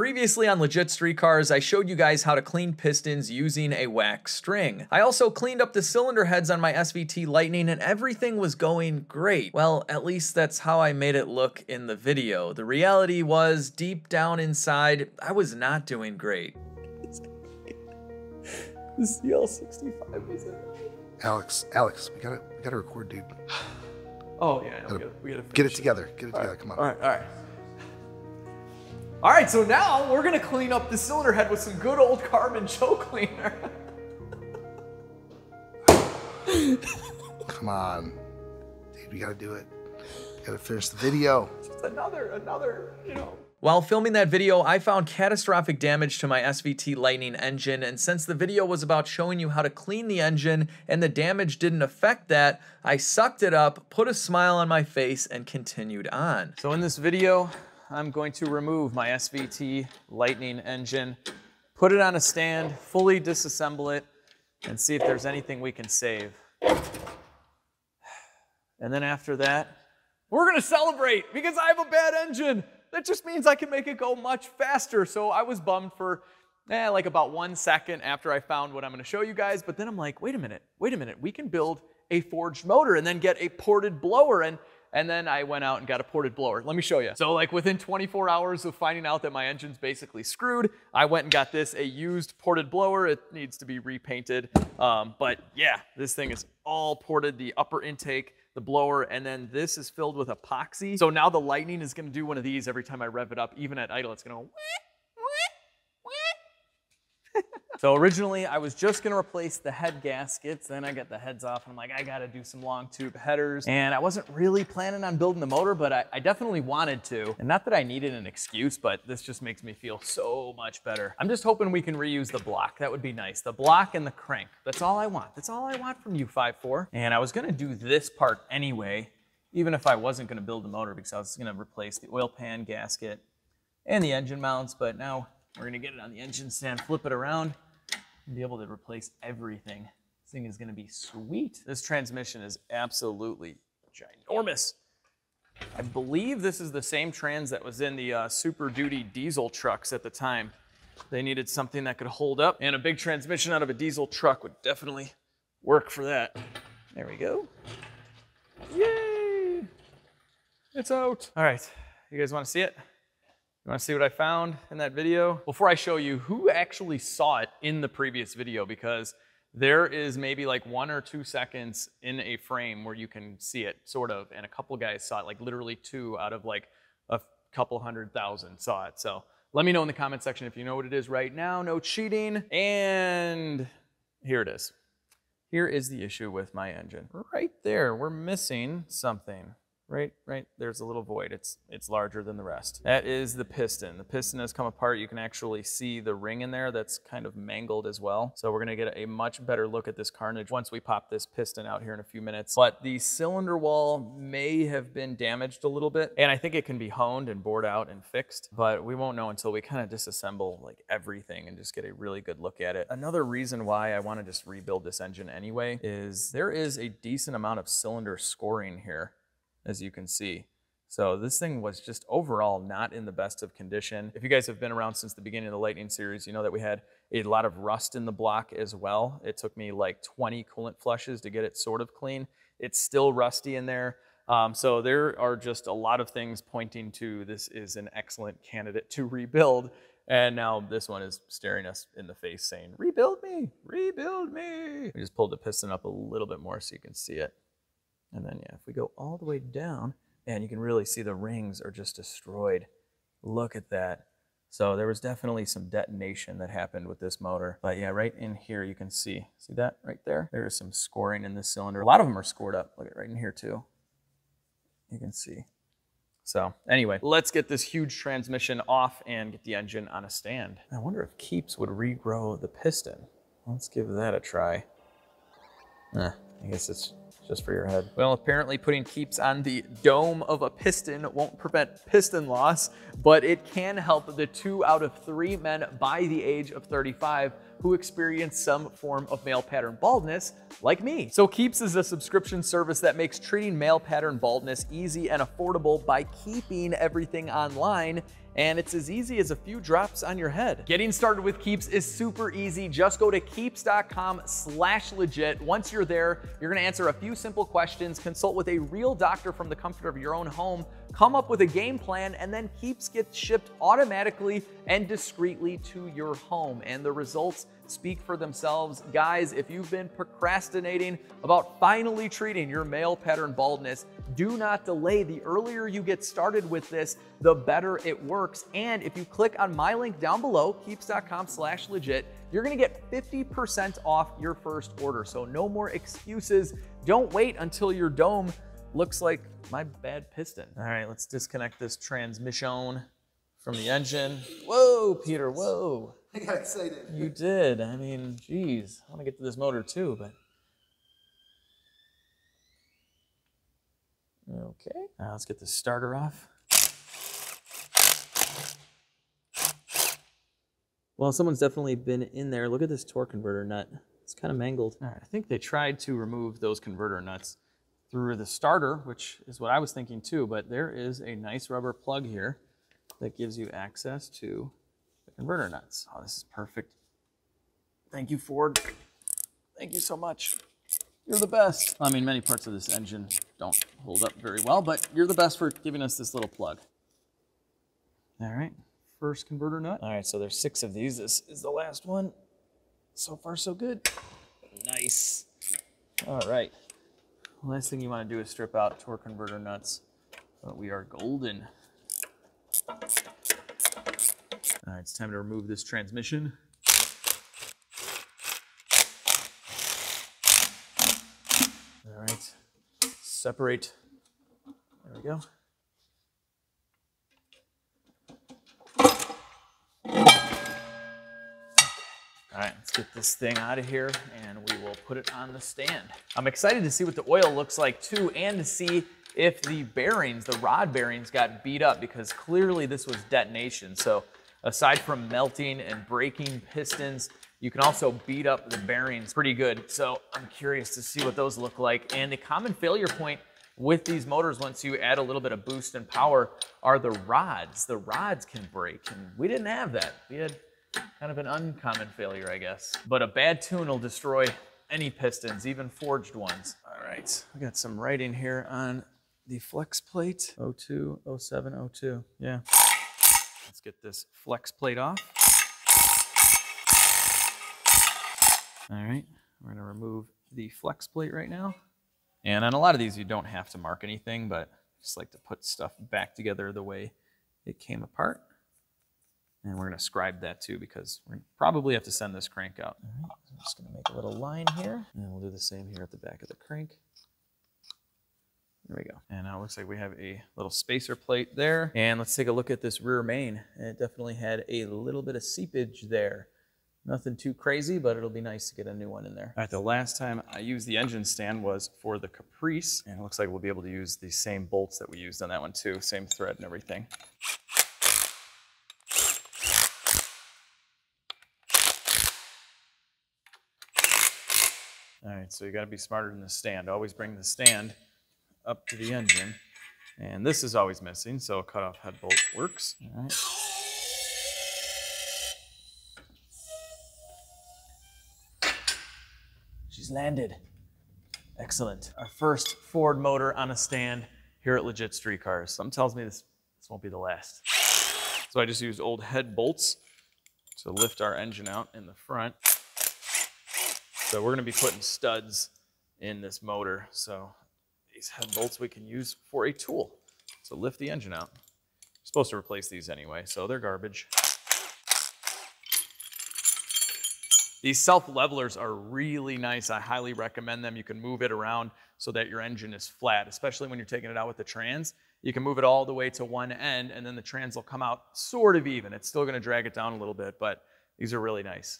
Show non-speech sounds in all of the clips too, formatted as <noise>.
Previously on Legit Street Cars, I showed you guys how to clean pistons using a wax string. I also cleaned up the cylinder heads on my SVT Lightning and everything was going great. Well, at least that's how I made it look in the video. The reality was, deep down inside, I was not doing great. <laughs> The CL65 was it. Alex, Alex, we gotta, we gotta record, dude. <sighs> Oh yeah, we Gotta gotta, we gotta Get it finish together. Get it together. Come on. All right, all right. All right, so now we're gonna clean up the cylinder head with some good old carb and choke cleaner. Come on, dude. We gotta do it. We gotta finish the video. Just another, another, you know. While filming that video, I found catastrophic damage to my SVT Lightning engine, and since the video was about showing you how to clean the engine and the damage didn't affect that, I sucked it up, put a smile on my face, and continued on. So in this video, I'm going to remove my SVT Lightning engine, put it on a stand, fully disassemble it, and see if there's anything we can save. And then after that, we're gonna celebrate because I have a bad engine. That just means I can make it go much faster. So I was bummed for eh, like about one second after I found what I'm gonna show you guys, but then I'm like, wait a minute, wait a minute, we can build a forged motor and then get a ported blower and and then I went out and got a ported blower. Let me show you. So like within 24 hours of finding out that my engine's basically screwed, I went and got this, a used ported blower. It needs to be repainted. Um, but yeah, this thing is all ported, the upper intake, the blower, and then this is filled with epoxy. So now the Lightning is gonna do one of these every time I rev it up, even at idle, it's gonna go So originally I was just gonna replace the head gaskets, then I got the heads off and I'm like, I gotta do some long tube headers. And I wasn't really planning on building the motor, but I, I definitely wanted to. And not that I needed an excuse, but this just makes me feel so much better. I'm just hoping we can reuse the block. That would be nice. The block and the crank. That's all I want. That's all I want from you, 5.4. And I was gonna do this part anyway, even if I wasn't gonna build the motor because I was gonna replace the oil pan gasket and the engine mounts, but now we're gonna get it on the engine stand, flip it around, and be able to replace everything. This thing is gonna be sweet. This transmission is absolutely ginormous. I believe this is the same trans that was in the uh, Super Duty diesel trucks at the time. They needed something that could hold up, and a big transmission out of a diesel truck would definitely work for that. There we go. Yay! It's out. All right, you guys wanna see it? You want to see what I found in that video? Before I show you who actually saw it in the previous video, because there is maybe like one or two seconds in a frame where you can see it, sort of, and a couple guys saw it, like literally two out of like a couple hundred thousand saw it. So let me know in the comment section if you know what it is right now. No cheating. And here it is. Here is the issue with my engine. Right there, we're missing something right right? There's a little void. It's it's larger than the rest. That is the piston. The piston has come apart. You can actually see the ring in there that's kind of mangled as well. So we're going to get a much better look at this carnage once we pop this piston out here in a few minutes. But the cylinder wall may have been damaged a little bit and i think it can be honed and bored out and fixed but we won't know until we kind of disassemble like everything and just get a really good look at it. Another reason why i want to just rebuild this engine anyway is there is a decent amount of cylinder scoring here as you can see. So this thing was just overall not in the best of condition. If you guys have been around since the beginning of the Lightning series, you know that we had a lot of rust in the block as well. It took me like 20 coolant flushes to get it sort of clean. It's still rusty in there. Um, so there are just a lot of things pointing to this is an excellent candidate to rebuild. And now this one is staring us in the face saying, rebuild me, rebuild me. We just pulled the piston up a little bit more so you can see it. And then, yeah, if we go all the way down, and you can really see the rings are just destroyed. Look at that. So there was definitely some detonation that happened with this motor. But yeah, right in here you can see, see that right there? There is some scoring in this cylinder. A lot of them are scored up. Look at right in here too. You can see. So anyway, let's get this huge transmission off and get the engine on a stand. I wonder if Keeps would regrow the piston. Let's give that a try. Eh, I guess it's just for your head. Well, apparently putting keeps on the dome of a piston won't prevent piston loss, but it can help the two out of three men by the age of 35 who experience some form of male pattern baldness, like me. So Keeps is a subscription service that makes treating male pattern baldness easy and affordable by keeping everything online and it's as easy as a few drops on your head. Getting started with Keeps is super easy. Just go to keeps.com slash legit. Once you're there, you're gonna answer a few simple questions, consult with a real doctor from the comfort of your own home, come up with a game plan, and then Keeps gets shipped automatically and discreetly to your home. And the results speak for themselves. Guys, if you've been procrastinating about finally treating your male pattern baldness, do not delay. The earlier you get started with this, the better it works. And if you click on my link down below, keeps.com slash legit, you're gonna get 50% off your first order. So no more excuses. Don't wait until your dome looks like my bad piston. All right, let's disconnect this transmission from the engine. Whoa, Peter, whoa. I got excited. You did. I mean, geez, I want to get to this motor too, but. Okay, now let's get the starter off. Well, someone's definitely been in there. Look at this torque converter nut. It's kind of mangled. All right, I think they tried to remove those converter nuts through the starter, which is what I was thinking too, but there is a nice rubber plug here that gives you access to the converter nuts. Oh, this is perfect. Thank you, Ford. Thank you so much. You're the best. I mean, many parts of this engine don't hold up very well, but you're the best for giving us this little plug. All right, first converter nut. All right, so there's six of these. This is the last one. So far, so good. Nice. All right. Last thing you want to do is strip out torque converter nuts, but we are golden. All right, it's time to remove this transmission. All right, separate. There we go. All right, let's get this thing out of here and we put it on the stand. I'm excited to see what the oil looks like too and to see if the bearings, the rod bearings got beat up because clearly this was detonation. So aside from melting and breaking pistons, you can also beat up the bearings pretty good. So I'm curious to see what those look like. And the common failure point with these motors, once you add a little bit of boost and power, are the rods. The rods can break, and we didn't have that. We had kind of an uncommon failure, I guess. But a bad tune will destroy any pistons, even forged ones. All right, we got some writing here on the flex plate. 02, 07, 02. Yeah. Let's get this flex plate off. All right, we're gonna remove the flex plate right now. And on a lot of these, you don't have to mark anything, but I just like to put stuff back together the way it came apart. And we're gonna scribe that too because we probably have to send this crank out. All right, so I'm just gonna make a little line here. And we'll do the same here at the back of the crank. There we go. And now it looks like we have a little spacer plate there. And let's take a look at this rear main. It definitely had a little bit of seepage there. Nothing too crazy, but it'll be nice to get a new one in there. All right, the last time I used the engine stand was for the Caprice, and it looks like we'll be able to use the same bolts that we used on that one too, same thread and everything. All right, so you gotta be smarter than the stand. Always bring the stand up to the engine. And this is always missing, so a cutoff head bolt works. All right. She's landed. Excellent. Our first Ford motor on a stand here at Legit Street Cars. Something tells me this, this won't be the last. So I just used old head bolts to lift our engine out in the front. So we're gonna be putting studs in this motor. So these head bolts we can use for a tool to lift the engine out. Supposed to replace these anyway, so they're garbage. These self-levelers are really nice. I highly recommend them. You can move it around so that your engine is flat, especially when you're taking it out with the trans. You can move it all the way to one end and then the trans will come out sort of even. It's still gonna drag it down a little bit, but these are really nice.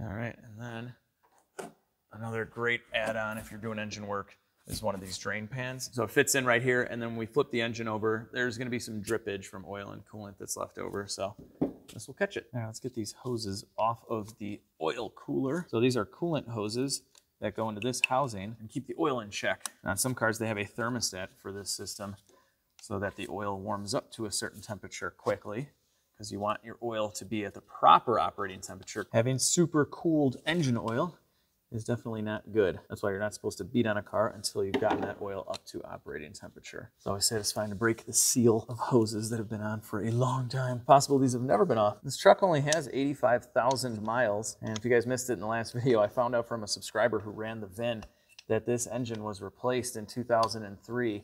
All right, and then another great add-on if you're doing engine work is one of these drain pans. So it fits in right here, and then when we flip the engine over, there's gonna be some drippage from oil and coolant that's left over, so this will catch it. Now let's get these hoses off of the oil cooler. So these are coolant hoses that go into this housing and keep the oil in check. Now, on some cars, they have a thermostat for this system, so that the oil warms up to a certain temperature quickly because you want your oil to be at the proper operating temperature. Having super cooled engine oil is definitely not good. That's why you're not supposed to beat on a car until you've gotten that oil up to operating temperature. It's always satisfying to break the seal of hoses that have been on for a long time. Possible these have never been off. This truck only has 85,000 miles. And if you guys missed it in the last <laughs> video, I found out from a subscriber who ran the VIN that this engine was replaced in 2003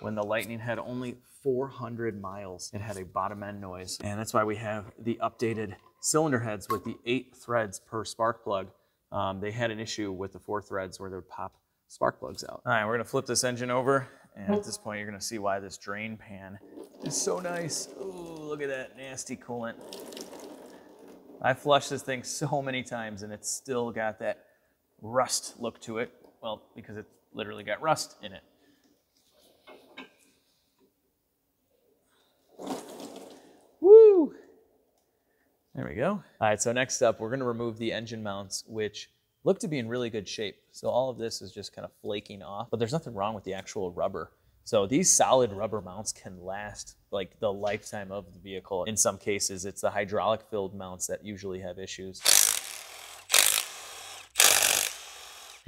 when the Lightning had only 400 miles. It had a bottom end noise. And that's why we have the updated cylinder heads with the eight threads per spark plug um, they had an issue with the four threads where they would pop spark plugs out. All right, we're gonna flip this engine over, and at this point, you're gonna see why this drain pan is so nice. Ooh, look at that nasty coolant. I flushed this thing so many times, and it's still got that rust look to it. Well, because it literally got rust in it. There we go. All right, so next up, we're gonna remove the engine mounts, which look to be in really good shape. So all of this is just kind of flaking off, but there's nothing wrong with the actual rubber. So these solid rubber mounts can last like the lifetime of the vehicle. In some cases, it's the hydraulic filled mounts that usually have issues.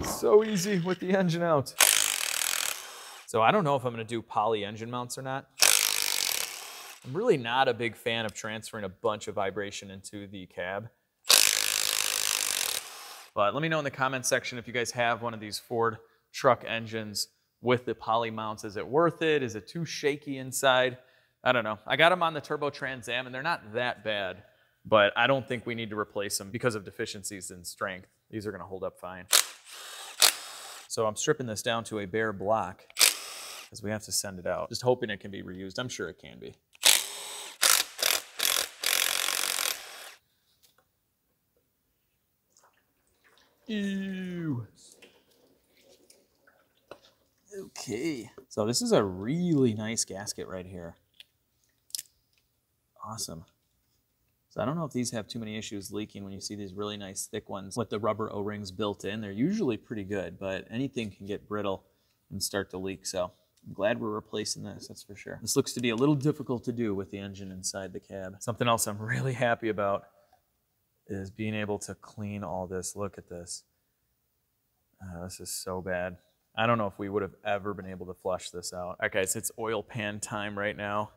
So easy with the engine out. So I don't know if I'm gonna do poly engine mounts or not. I'm really not a big fan of transferring a bunch of vibration into the cab. But let me know in the comment section if you guys have one of these Ford truck engines with the poly mounts. Is it worth it? Is it too shaky inside? I don't know. I got them on the Turbo Trans Am and they're not that bad, but I don't think we need to replace them because of deficiencies in strength. These are gonna hold up fine. So I'm stripping this down to a bare block because we have to send it out. Just hoping it can be reused. I'm sure it can be. Ew. Okay. So this is a really nice gasket right here. Awesome. So I don't know if these have too many issues leaking when you see these really nice thick ones with the rubber O-rings built in. They're usually pretty good, but anything can get brittle and start to leak. So I'm glad we're replacing this, that's for sure. This looks to be a little difficult to do with the engine inside the cab. Something else I'm <laughs> really happy about is being able to clean all this. Look at this. Uh, this is so bad. I don't know if we would have ever been able to flush this out. All right, guys, it's oil pan time right now.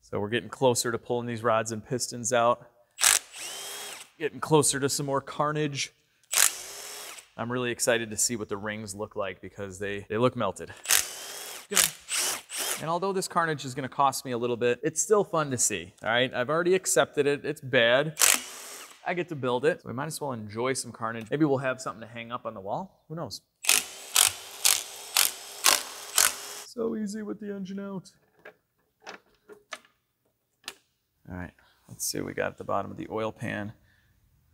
So we're getting closer to pulling these rods and pistons out. Getting closer to some more carnage. I'm really excited to see what the rings look like because they, they look melted. And although this carnage is gonna cost me a little bit, it's still fun to see, all right? I've already accepted it, it's bad. I get to build it. So we might as well enjoy some carnage. Maybe we'll have something to hang up on the wall. Who knows? So easy with the engine out. All right, let's see what we got at the bottom of the oil pan.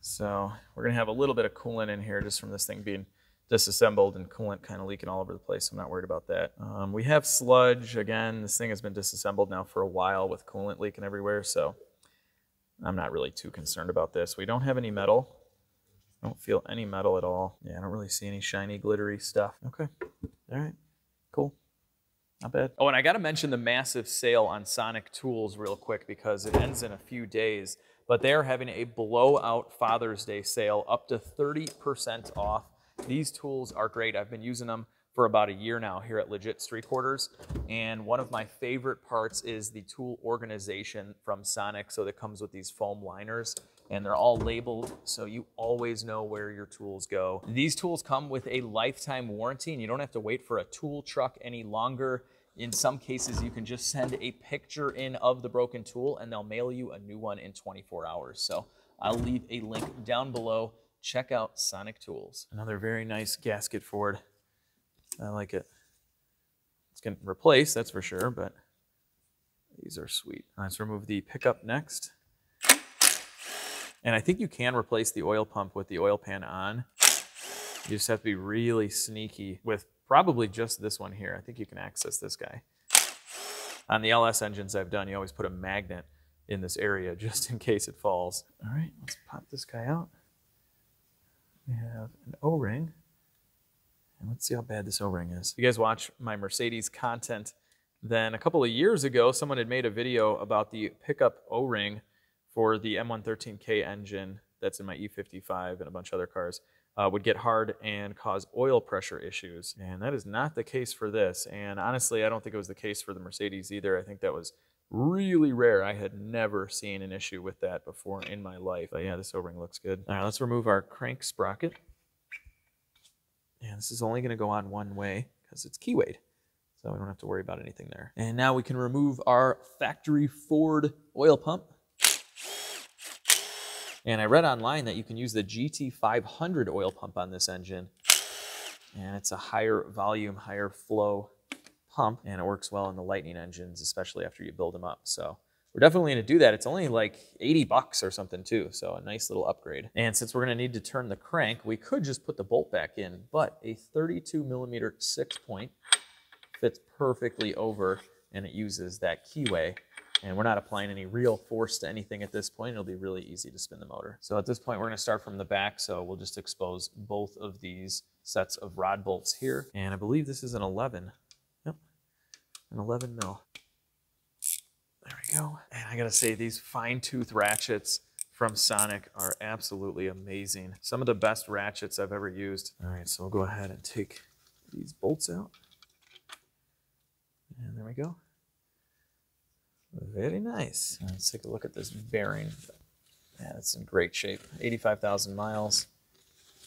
So we're gonna have a little bit of coolant in here just from this thing being disassembled and coolant kind of leaking all over the place. I'm not worried about that. Um, we have sludge. Again, this thing has been disassembled now for a while with coolant leaking everywhere, so I'm not really too concerned about this. We don't have any metal. I don't feel any metal at all. Yeah, I don't really see any shiny, glittery stuff. Okay, all right, cool. Not bad. Oh, and I got to mention the massive sale on Sonic Tools real quick because it ends in a few days. But they're having a blowout Father's Day sale up to 30% off. These tools are great. I've been using them for about a year now here at Legit Street Quarters. And one of my favorite parts is the tool organization from Sonic. So that comes with these foam liners and they're all labeled so you always know where your tools go. These tools come with a lifetime warranty and you don't have to wait for a tool truck any longer. In some cases, you can just send a picture in of the broken tool and they'll mail you a new one in 24 hours. So I'll leave a link down below. Check out Sonic Tools. Another very nice gasket Ford. I like it. It's going to replace, that's for sure, but these are sweet. Let's remove the pickup next. And I think you can replace the oil pump with the oil pan on. You just have to be really sneaky with probably just this one here. I think you can access this guy. On the LS engines I've done, you always put a magnet in this area <laughs> just in case it falls. All right, let's pop this guy out. We have an O-ring. And let's see how bad this O-ring is. If you guys watch my Mercedes content Then a couple of years ago, someone had made a video about the pickup O-ring for the M113K engine that's in my E55 and a bunch of other cars uh, would get hard and cause oil pressure issues. And that is not the case for this. And honestly, I don't think it was the case for the Mercedes either. I think that was really rare. I had never seen an issue with that before in my life. But yeah, this O-ring looks good. All right, let's remove our crank sprocket. And this is only going to go on one way because it's keywayed. So we don't have to worry about anything there. And now we can remove our factory Ford oil pump. And I read online that you can use the GT500 oil pump on this engine. And it's a higher volume, higher flow pump, and it works well in the Lightning engines, especially after you build them up. So we're definitely to do that. It's only like 80 bucks or something too, so a nice little upgrade. And since we're going to need to turn the crank, we could just put the bolt back in, but a 32 millimeter six point fits perfectly over and it uses that keyway and we're not applying any real force to anything at this point. It'll be really easy to spin the motor. So at this point, we're gonna start from the back. So we'll just expose both of these sets of rod bolts here. And I believe this is an 11. Yep, an 11 mil. There we go. And I gotta say, these fine tooth ratchets from Sonic are absolutely amazing. Some of the best ratchets I've ever used. All right, so we'll go ahead and take these bolts out. And there we go. Very nice. Let's take a look at this bearing. Yeah, it's in great shape. 85,000 miles.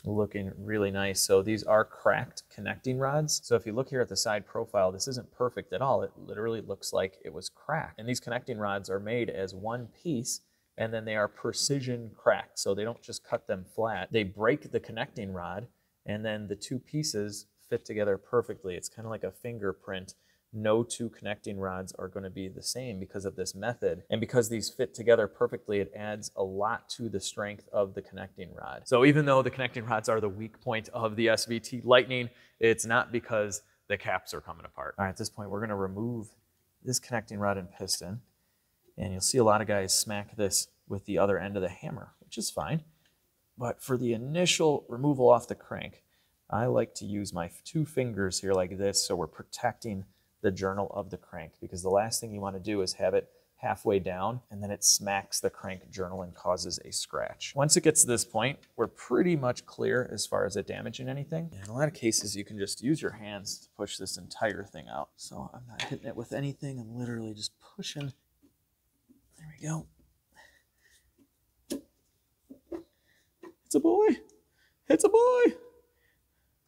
Looking really nice. So these are cracked connecting rods. So if you look here at the side profile, this isn't perfect at all. It literally looks like it was cracked. And these connecting rods are made as one piece and then they are precision cracked. So they don't just cut them flat. They break the connecting rod and then the two pieces fit together perfectly. It's kind of like a fingerprint no two connecting rods are going to be the same because of this method. And because these fit together perfectly, it adds a lot to the strength of the connecting rod. So even though the connecting rods are the weak point of the SVT Lightning, it's not because the caps are coming apart. All right, at this point, we're going to remove this connecting rod and piston. And you'll see a lot of guys smack this with the other end of the hammer, which is fine. But for the initial removal off the crank, I like to use my two fingers here like this so we're protecting the journal of the crank because the last thing you want to do is have it halfway down and then it smacks the crank journal and causes a scratch. Once it gets to this point, we're pretty much clear as far as it damaging anything. in a lot of cases, you can just use your hands to push this entire thing out. So I'm not hitting it with anything. I'm literally just pushing. There we go. It's a boy. It's a boy.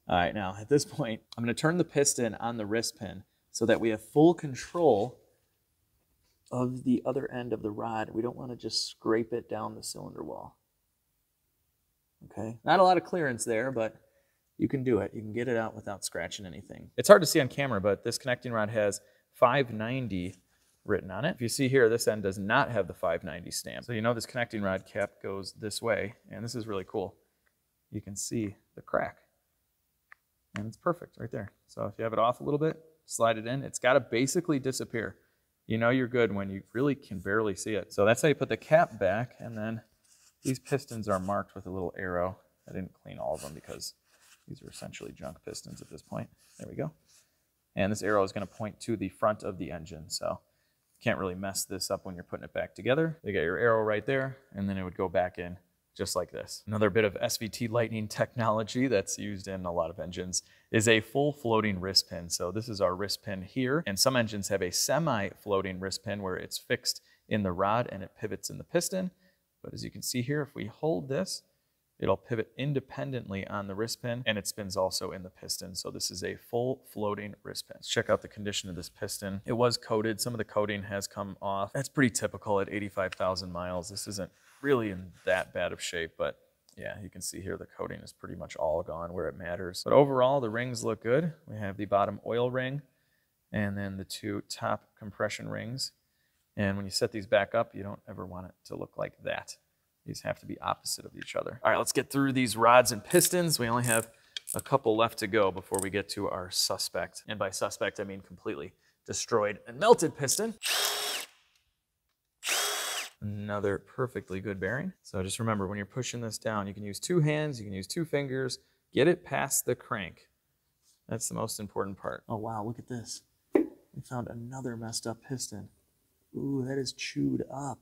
All right, now at this point, I'm going to turn the piston on the wrist pin so that we have full control of the other end of the rod. We don't want to just scrape it down the cylinder wall. Okay, not a lot of clearance there, but you can do it. You can get it out without scratching anything. It's hard to see on camera, but this connecting rod has 590 written on it. If you see here, this end does not have the 590 stamp. So you know this connecting rod cap goes this way, and this is really cool. You can see the crack, and it's perfect right there. So if you have it off a little bit, slide it in. It's got to basically disappear. You know you're good when you really can barely see it. So that's how you put the cap back. And then these pistons are marked with a little arrow. I didn't clean all of them because these are essentially junk pistons at this point. There we go. And this arrow is going to point to the front of the engine. So you can't really mess this up when you're putting it back together. You got your arrow right there, and then it would go back in just like this. Another bit of SVT Lightning technology that's used in a lot of engines is a full floating wrist pin. So this is our wrist pin here, and some engines have a semi-floating wrist pin where it's fixed in the rod and it pivots in the piston. But as you can see here, if we hold this, it'll pivot independently on the wrist pin and it spins also in the piston. So this is a full floating wrist pin. Let's check out the condition of this piston. It was coated. Some of the coating has come off. That's pretty typical at 85,000 miles. This isn't really in that bad of shape, but yeah, you can see here the coating is pretty much all gone where it matters. But overall, the rings look good. We have the bottom oil ring and then the two top compression rings. And when you set these back up, you don't ever want it to look like that. These have to be opposite of each other. All right, let's get through these rods and pistons. We only have a couple left to go before we get to our suspect. And by suspect, I mean completely destroyed and melted piston. Another perfectly good bearing. So just remember, when you're pushing this down, you can use two hands, you can use two fingers, get it past the crank. That's the most important part. Oh wow, look at this. We found another messed up piston. Ooh, that is chewed up.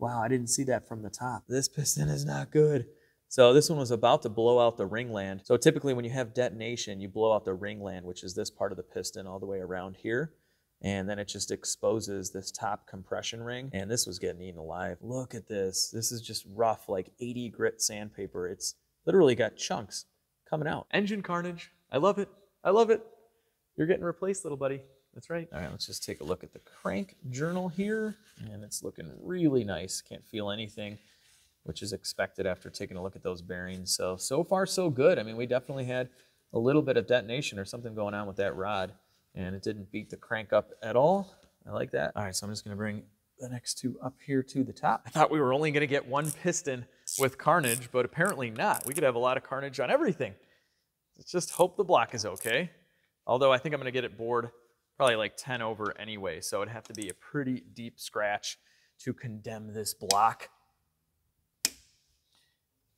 Wow, I didn't see that from the top. This piston is not good. So this one was about to blow out the ringland. So typically when you have detonation, you blow out the ringland, which is this part of the piston all the way around here. And then it just exposes this top compression ring. And this was getting eaten alive. Look at this. This is just rough, like 80 grit sandpaper. It's literally got chunks coming out. Engine carnage. I love it. I love it. You're getting replaced, little buddy. That's right. All right, let's just take a look at the crank journal here. And it's looking really nice. Can't feel anything which is expected after taking a look at those bearings. So, so far so good. I mean, we definitely had a little bit of detonation or something going on with that rod and it didn't beat the crank up at all. I like that. All right, so I'm just gonna bring the next two up here to the top. I thought we were only gonna get one piston with carnage, but apparently not. We could have a lot of carnage on everything. Let's just hope the block is okay. Although I think I'm gonna get it bored probably like 10 over anyway, so it'd have to be a pretty deep scratch to condemn this block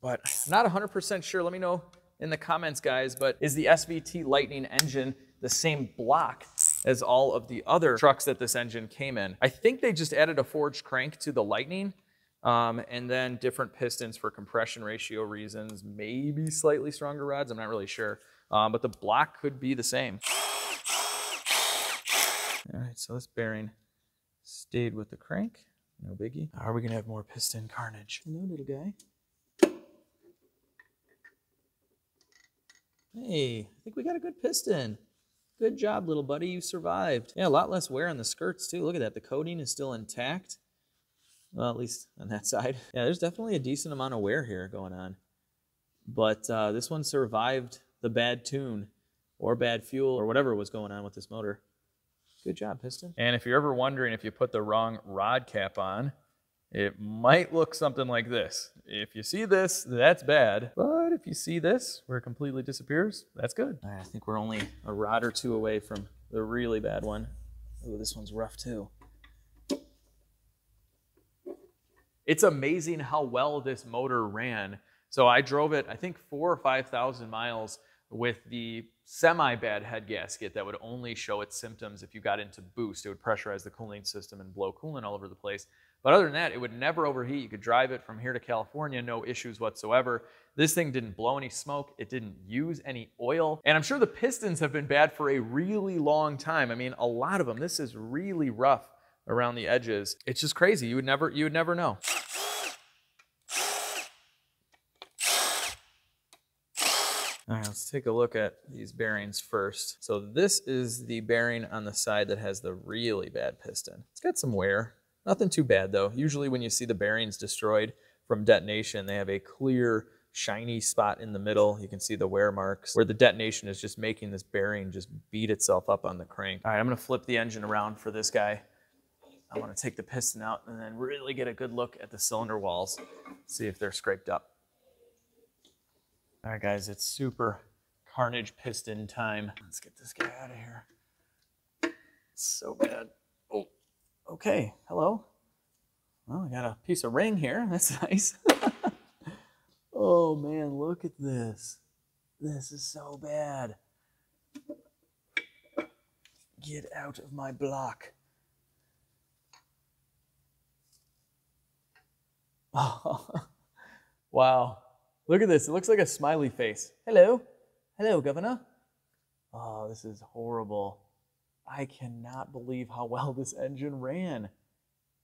but not 100% sure. Let me know in the comments, guys. But is the SVT Lightning engine the same block as all of the other trucks that this engine came in? I think they just added a forged crank to the Lightning. Um, and then different pistons for compression ratio reasons, maybe slightly stronger rods, I'm not really sure. Um, but the block could be the same. All right, so this bearing stayed with the crank. No biggie. Are we gonna have more piston carnage? Hello, little guy. Hey, I think we got a good piston. Good job, little buddy. You survived. Yeah, a lot less wear on the skirts, too. Look at that. The coating is still intact. Well, at least on that <laughs> side. Yeah, there's definitely a decent amount of wear here going on. But uh, this one survived the bad tune or bad fuel or whatever was going on with this motor. Good job, piston. And if you're ever wondering if you put the wrong rod cap on, it might look something like this. If you see this, that's bad. But if you see this, where it completely disappears, that's good. I think we're only a rod or two away from the really bad one. Oh, this one's rough too. It's amazing how well this motor ran. So I drove it, I think four or 5,000 miles with the semi-bad head gasket that would only show its symptoms if you got into boost. It would pressurize the cooling system and blow coolant all over the place. But other than that, it would never overheat. You could drive it from here to California, no issues whatsoever. This thing didn't blow any smoke. It didn't use any oil. And I'm sure the pistons have been bad for a really long time. I mean, a lot of them. This is really rough around the edges. It's just crazy. You would never, you would never know. All right, let's take a look at these bearings first. So this is the bearing on the side that has the really bad piston. It's got some wear. Nothing too bad though. Usually when you see the bearings destroyed from detonation, they have a clear shiny spot in the middle. You can see the wear marks where the detonation is just making this bearing just beat itself up on the crank. All right, I'm gonna flip the engine around for this guy. I wanna take the piston out and then really get a good look at the cylinder walls, see if they're scraped up. All right, guys, it's super carnage piston time. Let's get this guy out of here. It's so bad. Okay, hello. Well, I got a piece of ring here. <laughs> That's nice. <laughs> oh man, look at this. This is so bad. Get out of my block. Oh, <laughs> wow. Look at this. It looks like a smiley face. Hello. Hello, Governor. Oh, this is horrible. I cannot believe how well this engine ran.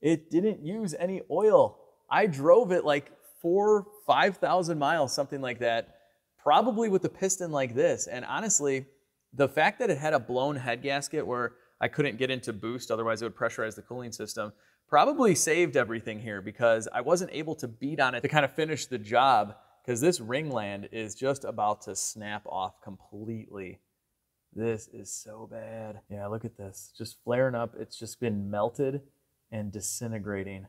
It didn't use any oil. I drove it like four, 5,000 miles, something like that, probably with a piston like this. And honestly, the fact that it had a blown head gasket where I couldn't get into boost, otherwise it would pressurize the cooling system, probably saved everything here because I wasn't able to beat on it to kind of finish the job because this ringland is just about to snap off completely. This is so bad. Yeah, look at this. Just flaring up. It's just been melted and disintegrating.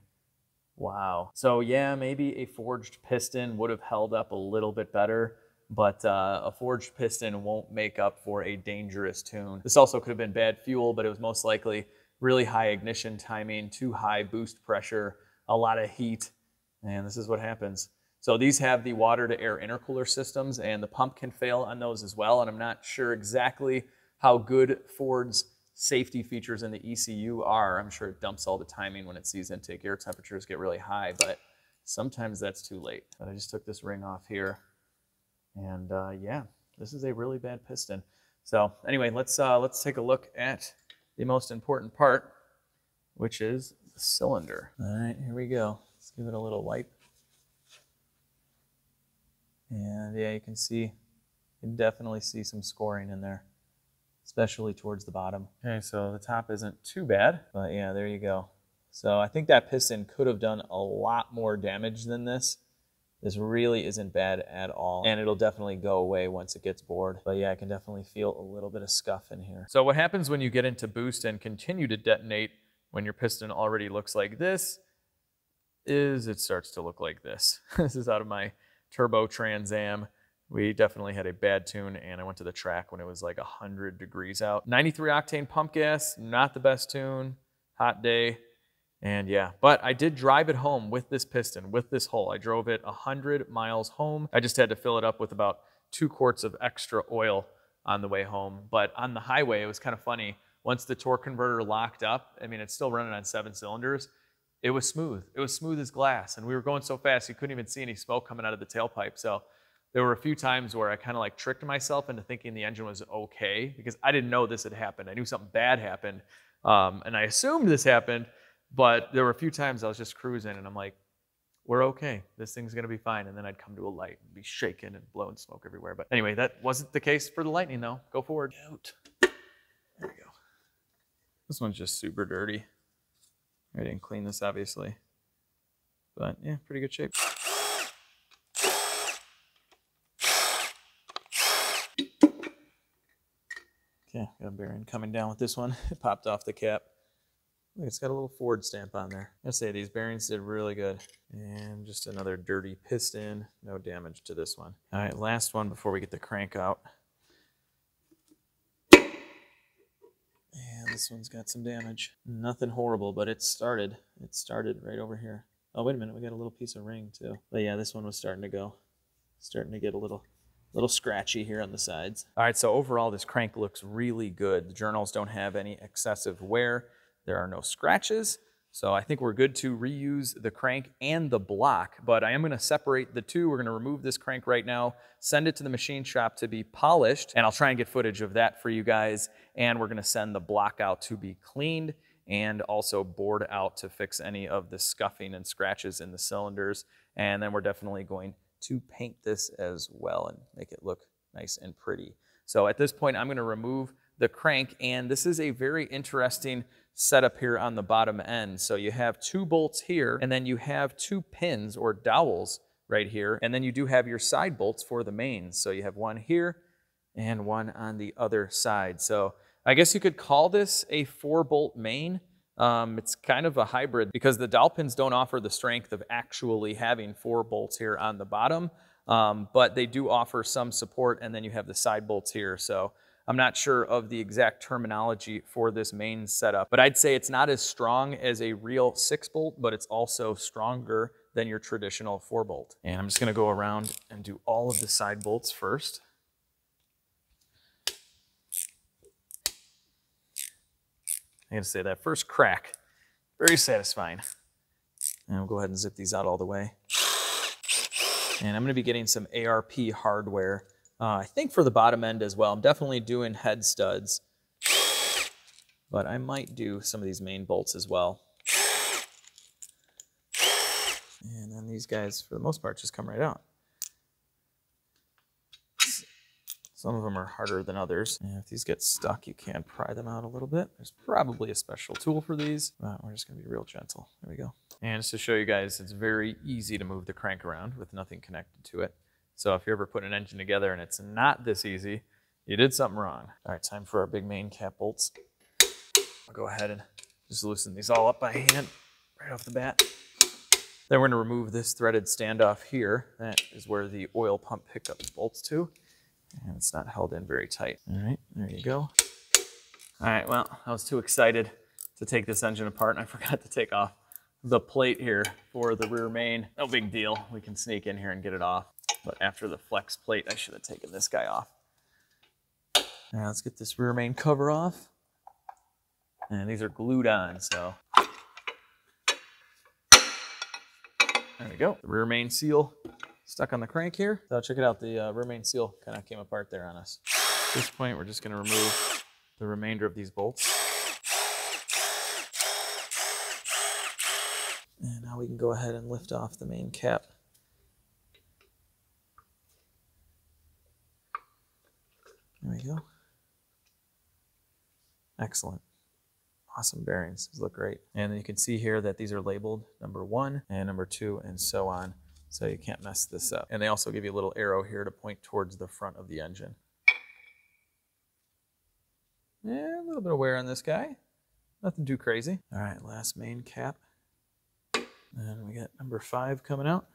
Wow. So yeah, maybe a forged piston would have held up a little bit better, but uh, a forged piston won't make up for a dangerous tune. This also could have been bad fuel, but it was most likely really high ignition timing, too high boost pressure, a lot of heat, and this is what happens. So these have the water to air intercooler systems and the pump can fail on those as well. And I'm not sure exactly how good Ford's safety features in the ECU are, I'm sure it dumps all the timing when it sees intake air temperatures get really high, but sometimes that's too late. But I just took this ring off here. And uh, yeah, this is a really bad piston. So anyway, let's, uh, let's take a look at the most important part, which is the cylinder. All right, here we go. Let's give it a little wipe. And yeah, you can see, you can definitely see some scoring in there, especially towards the bottom. Okay, so the top isn't too bad, but yeah, there you go. So I think that piston could have done a lot more damage than this. This really isn't bad at all, and it'll definitely go away once it gets bored. But yeah, I can definitely feel a little bit of scuff in here. So what happens when you get into boost and continue to detonate when your piston already looks like this is it starts to look like this. <laughs> this is out of my turbo Trans Am. We definitely had a bad tune, and I went to the track when it was like 100 degrees out. 93 octane pump gas, not the best tune. Hot day. And yeah, but I did drive it home with this piston, with this hole. I drove it 100 miles home. I just had to fill it up with about two quarts of extra oil on the way home. But on the highway, it was kind of funny. Once the torque converter locked up, I mean, it's still running on seven cylinders. It was smooth. It was smooth as glass. And we were going so fast, you couldn't even see any smoke coming out of the tailpipe. So there were a few times where I kind of like tricked myself into thinking the engine was okay because I didn't know this had happened. I knew something bad happened. Um, and I assumed this happened. But there were a few times I was just cruising and I'm like, we're okay. This thing's going to be fine. And then I'd come to a light and be shaking and blowing smoke everywhere. But anyway, that wasn't the case for the Lightning, though. Go forward. Out. There we go. This one's just super dirty. I didn't clean this, obviously. But yeah, pretty good shape. Okay, got a bearing coming down with this one. <laughs> It popped off the cap. Look, it's got a little Ford stamp on there. I say these bearings did really good. And just another dirty piston. No damage to this one. All right, last one before we get the crank out. And this one's got some damage. Nothing horrible, but it started. It started right over here. Oh, wait a minute. We got a little piece of ring, too. But yeah, this one was starting to go. Starting to get a little little scratchy here on the sides. All right, so overall, this crank looks really good. The journals don't have any excessive wear. There are no scratches. So I think we're good to reuse the crank and the block, but I am gonna separate the two. We're gonna remove this crank right now, send it to the machine shop to be polished, and I'll try and get footage of that for you guys. And we're gonna send the block out to be cleaned and also bored out to fix any of the scuffing and scratches in the cylinders. And then we're definitely going to paint this as well and make it look nice and pretty. So at this point, I'm gonna remove the crank, and this is a very interesting setup here on the bottom end. So you have two bolts here, and then you have two pins or dowels right here, and then you do have your side bolts for the mains. So you have one here and one on the other side. So I guess you could call this a four bolt main. Um, it's kind of a hybrid because the dowel pins don't offer the strength of actually having four bolts here on the bottom, um, but they do offer some support, and then you have the side bolts here. So I'm not sure of the exact terminology for this main setup, but I'd say it's not as strong as a real six bolt, but it's also stronger than your traditional four bolt. And I'm just gonna go around and do all of the side bolts first. I gotta say that first crack, very satisfying. And we'll go ahead and zip these out all the way. And I'm gonna be getting some ARP hardware uh, I think for the bottom end as well. I'm definitely doing head studs, but I might do some of these main bolts as well. And then these guys, for the most part, just come right out. Some of them are harder than others. And if these get stuck, you can pry them out a little bit. There's probably a special tool for these, but we're just gonna be real gentle. There we go. And just to show you guys, it's very easy to move the crank around with nothing connected to it. So if you're ever putting an engine together and it's not this easy, you did something wrong. All right, time for our big main cap bolts. I'll go ahead and just loosen these all up by hand right off the bat. Then we're gonna remove this threaded standoff here. That is where the oil pump pickup bolts to. And it's not held in very tight. All right, there you go. All right, well, I was too excited to take this engine apart and I <laughs> forgot to take off the plate here for the rear main. No big deal. We can sneak in here and get it off. But after the flex plate, I should have taken this guy off. Now let's get this rear main cover off. And these are glued on, so. There we go. The rear main seal stuck on the crank here. So check it out, the uh, rear main seal kind of came apart there on us. At this point, we're just gonna remove the remainder of these bolts. And now we can go ahead and lift off the main cap. There we go. Excellent. Awesome bearings. These look great. And you can see here that these are labeled number one and number two and so on. So you can't mess this up. And they also give you a little arrow here to point towards the front of the engine. Yeah, a little bit of wear on this guy. Nothing too crazy. All right, last main cap. And we got number five coming out.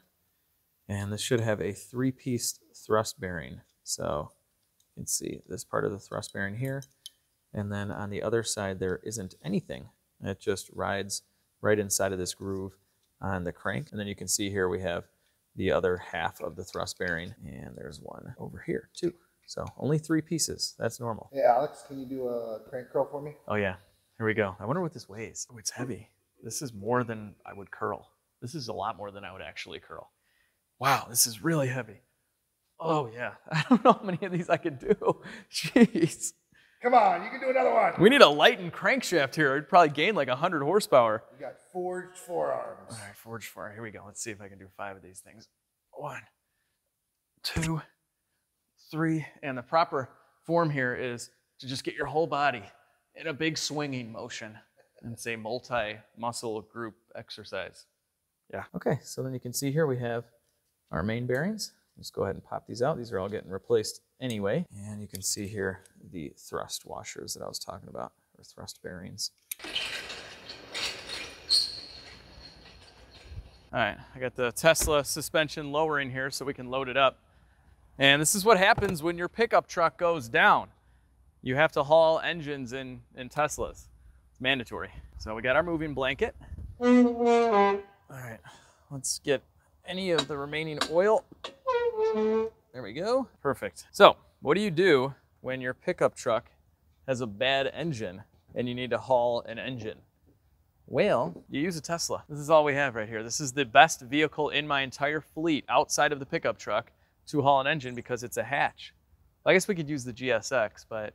And this should have a three-piece thrust bearing. So you can see this part of the thrust bearing here. And then on the other side, there isn't anything. It just rides right inside of this groove on the crank. And then you can see here we have the other half of the thrust bearing. And there's one over here too. So only three pieces. That's normal. Hey, Alex, can you do a crank curl for me? Oh yeah, here we go. I wonder what this weighs. Oh, it's heavy. This is more than I would curl. This is a lot more than I would actually curl. Wow, this is really heavy. Oh yeah, <laughs> I don't know how many of these I could do. <laughs> Jeez. Come on, you can do another one. We need a lightened crankshaft here. It'd probably gain like 100 horsepower. You got forged forearms. All right, forged four. Here we go. Let's see if I can do five of these things. One, two, three. And the proper form here is to just get your whole body in a big swinging motion. And it's a multi-muscle group exercise. Yeah. Okay, so then you can see here we have our main bearings. Let's go ahead and pop these out. These are all getting replaced anyway. And you can see here the thrust washers that I was talking about, or thrust bearings. All right, I got the Tesla suspension lowering here so we can load it up. And this is what happens when your pickup truck goes down. You have to haul engines in, in Teslas. It's mandatory. So we got our moving blanket. All right, let's get any of the remaining oil. There we go. Perfect. So, what do you do when your pickup truck has a bad engine and you need to haul an engine? Well, you use a Tesla. This is all we have right here. This is the best vehicle in my entire fleet outside of the pickup truck to haul an engine because it's a hatch. I guess we could use the GSX, but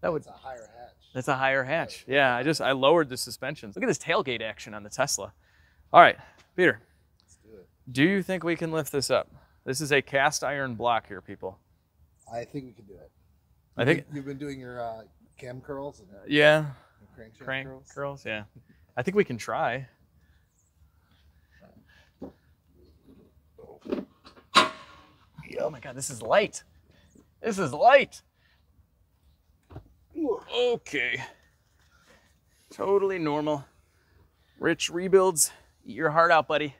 that would It's a higher hatch. that's a higher hatch. Yeah, I just I lowered the suspensions. Look at this tailgate action on the Tesla. All right, Peter, do you think we can lift this up? This is a cast iron block here, people. I think we can do it. I think You've been doing your uh, cam curls and yeah, your crank curls. curls, yeah. I think we can try. Oh my god, this is light. This is light. Okay. Totally normal. Rich rebuilds. Eat your heart out, buddy.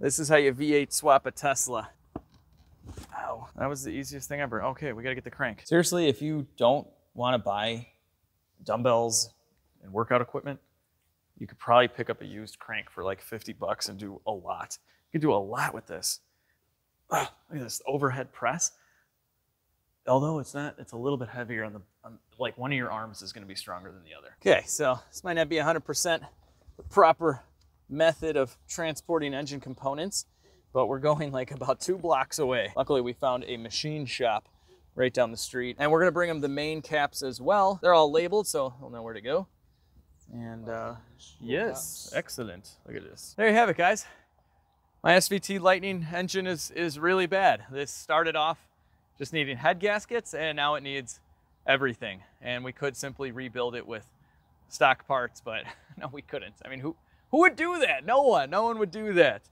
This is how you V8 swap a Tesla. Ow. That was the easiest thing ever. Okay, we gotta get the crank. Seriously, if you don't want to buy dumbbells and workout equipment, you could probably pick up a used crank for like 50 bucks and do a lot. You could do a lot with this. Ugh, look at this overhead press. Although it's not, it's a little bit heavier on the, on, like one of your arms is to be stronger than the other. Okay, so this might not be 100% the proper method of transporting engine components, but we're going like about two blocks away. Luckily, we found a machine shop right down the street, and we're going to bring them the main caps as well. They're all labeled, so we'll know where to go. And uh, yes, excellent. Look at this. There you have it, guys. My SVT Lightning engine is, is really bad. This started off just needing head gaskets, and now it needs everything. And we could simply rebuild it with stock parts, but <laughs> no, we couldn't. I mean, who, who would do that? No one. No one would do that.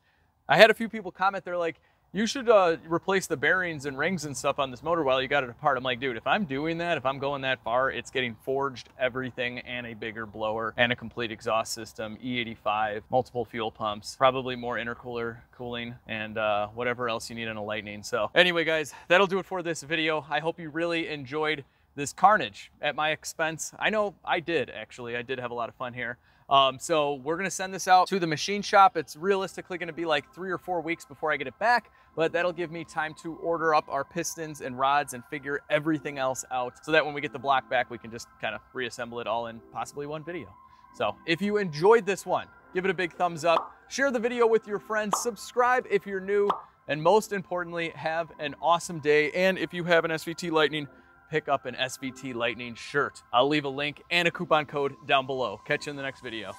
I had a few people comment, they're like, you should uh, replace the bearings and rings and stuff on this motor while you got it apart. I'm like, dude, if I'm doing that, if I'm going that far, it's getting forged everything and a bigger blower and a complete exhaust system, E85, multiple fuel pumps, probably more intercooler cooling and uh, whatever else you need on a Lightning. So anyway, guys, that'll do it for this video. I hope you really enjoyed this carnage at my expense. I know I did, actually. I did have a lot of fun here. Um, so we're gonna send this out to the machine shop. It's realistically gonna be like three or four weeks before I get it back, but that'll give me time to order up our pistons and rods and figure everything else out so that when we get the block back, we can just kind of reassemble it all in possibly one video. So if you enjoyed this one, give it a big thumbs up, share the video with your friends, subscribe if you're new, and most importantly, have an awesome day. And if you have an SVT Lightning, pick up an SVT Lightning shirt. I'll leave a link and a coupon code down below. Catch you in the next video.